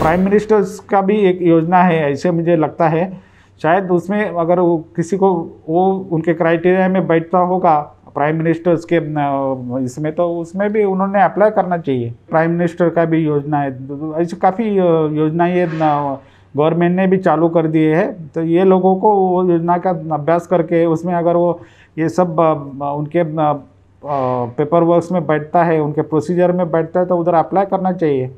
Prime ministers का भी एक योजना है, ऐसे मुझे लगता है। शायद उसमें अगर वो किसी को, वो उनके क्राइटेरिया में बैठता होगा प्राइम मिनिस्टर्स के इसमें तो उसमें भी उन्होंने अप्लाई करना चाहिए। प्राइम मिनिस्टर का भी योजना है। ऐसे काफ़ी योजनाएँ ये गवर्नमेंट ने भी चालू कर दिए है। तो ये लोगों को वो योजना का अभ्यास करके उसमें अगर वो ये सब उनके पेपर वर्क्स में बैठता है, उनके प्रोसीजर में बैठता है तो उधर अप्लाई करना चाहिए।